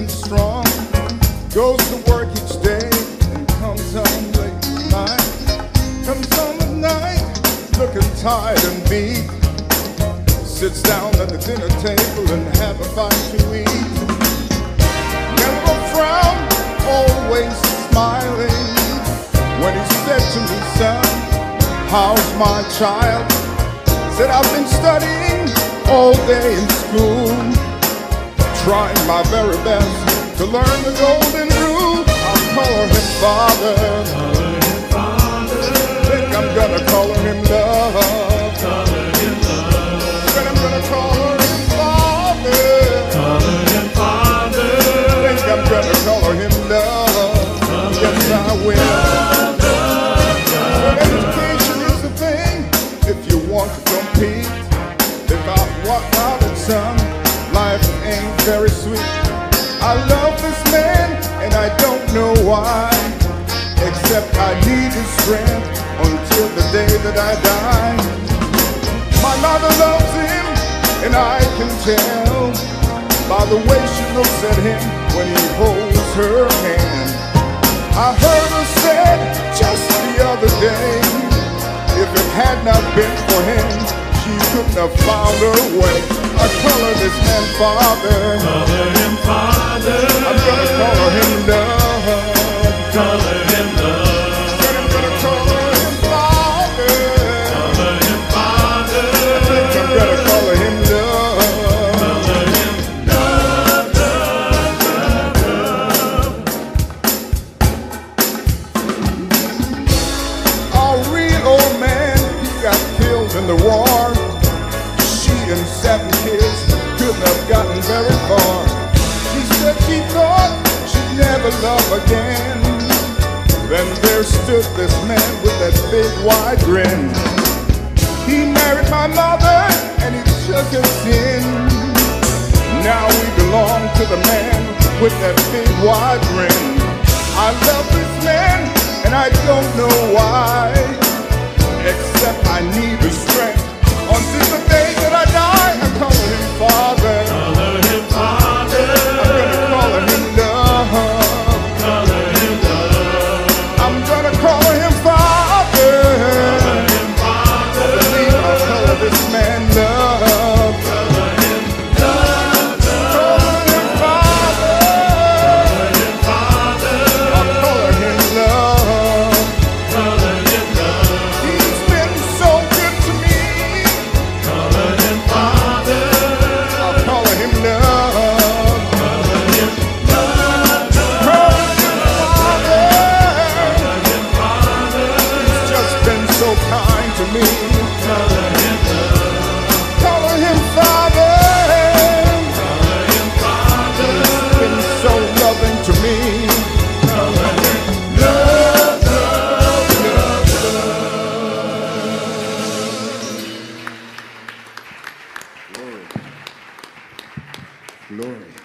and strong. Goes to work each day and comes home late at night. Comes home at night looking tired and beat. Sits down at the dinner table and have a bite to eat. Never frown, always smiling. When he said to me, son, how's my child? Said I've been studying all day in school, trying my very best to learn the golden rule. I'll call him father. Think I'm gonna call him love. Said I'm gonna call him father. Think I'm gonna call him love. Yes, I will. But education is the thing if you want to compete. If I walk out and son, life ain't very sweet. I love this man and I don't know why. Except I need his strength until the day that I die. My mother loves him and I can tell by the way she looks at him when he holds her hand. I heard her say just the other day, if it had not been for him, she couldn't have found her way. I call her this man father. I'm gonna call him love. Color Said I'm gonna call him father. I think I'm gonna call him love. Color him love, love, love, love. A real old man, he got killed in the war. She and have gotten very far. She said she thought she'd never love again. Then there stood this man with that big wide grin. He married my mother and he took us in. Now we belong to the man with that big wide grin. I love this man and I don't know why. Except I need the strength Glory.